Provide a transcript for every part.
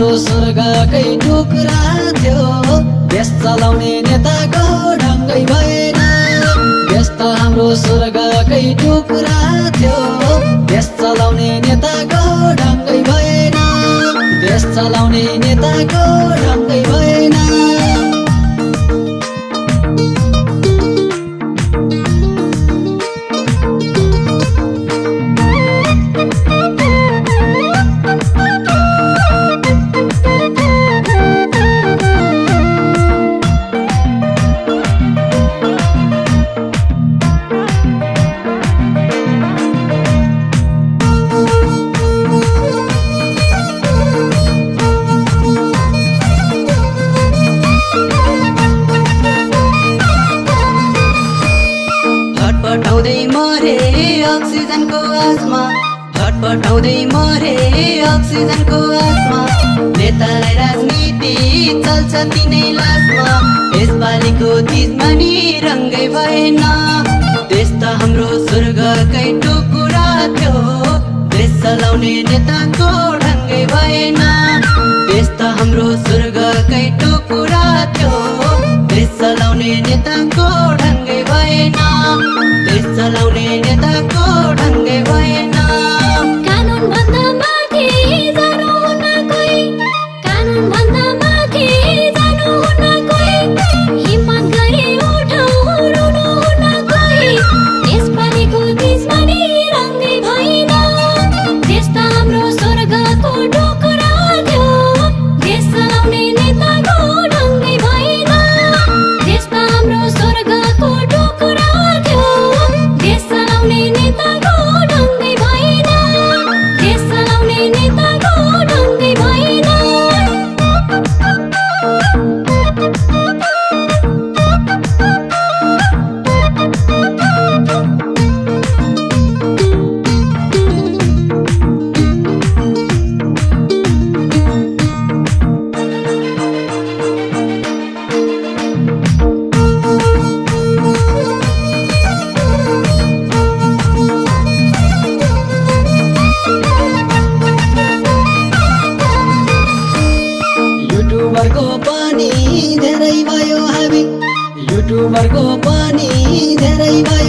हाम्रो स्वर्गकै टुक्रा थियो। देश चलाउने नेताको ढङ्गै भएन। देश हाम्रो स्वर्गकै टुक्रा थियो। देश चलाउने नेताको ढङ्गै भएन। देश चलाउने नेताको ढङ्गै भएन अक्सिजनको आसमा छटपटाउँदै मरे अक्सिजनको आसमा नेतालाई राजनीति चल्छ तिनै लासमा। यसपालिको चिजमा नि रङ्गै भएन। देश त हाम्रो स्वर्गकै टुकुरा थियो। देश चलाउने नेताको ढङ्गै भएन। देश त हाम्रो स्वर्गकै टुक्रा bye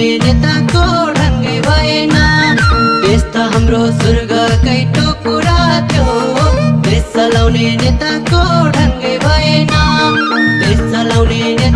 नेताको ढङ्गै भएन देश त हाम्रो स्वर्गकै टुकुरा थियो देश चलाउने नेताको ढङ्गै भएन देश चलाउने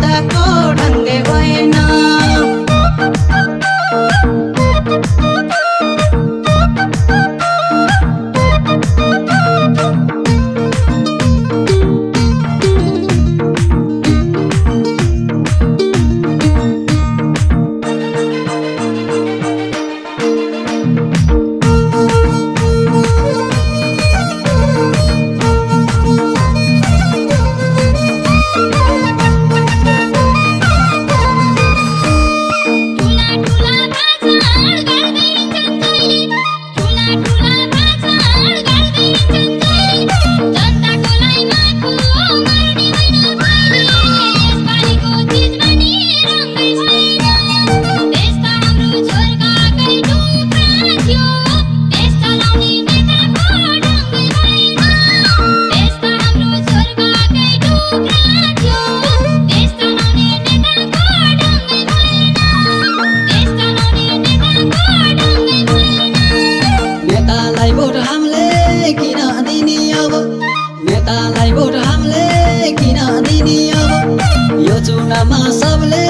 सबले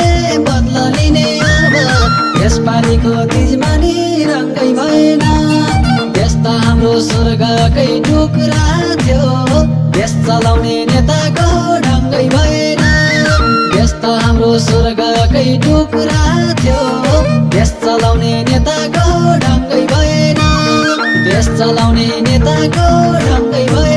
बदला लिने अब यसपालिको तिजमा नि रङ्गै भएन। देश त हाम्रो स्वर्गकै टुक्रा थियो। देश चलाउने नेताको ढङ्गै भएन। देश त हाम्रो स्वर्गकै टुक्रा थियो। देश चलाउने नेताको ढङ्गै भएन। देश चलाउने नेताको ढङ्गै भएन।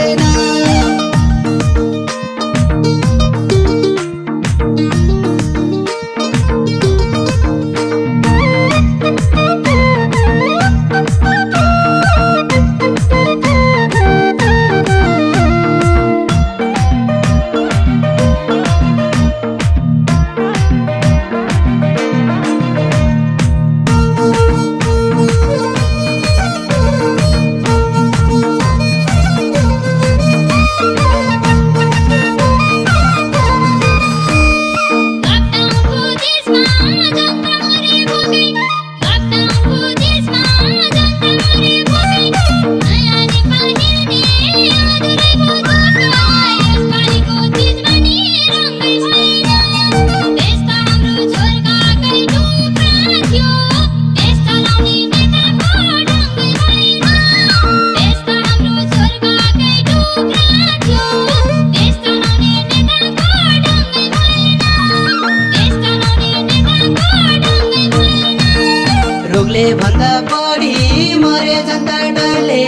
रोगले भन्दा बढी मरे जनता डरले।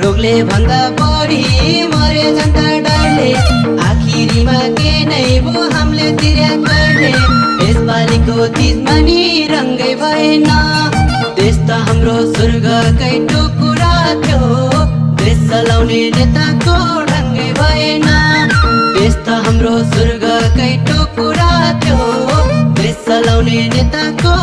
रोगले भन्दा बढी मरे जनता डरले। आखिरीमा के नै भो हामीले तिर्या गर्ने। यसपालिको तिजमा नि रङ्गै भएन। देश त हाम्रो स्वर्गकै टुकुरा थियो। देश चलाउने नेताको ढङ्गै भएन। देश त हाम्रो स्वर्गकै टुकुरा थियो। देश चलाउने नेताको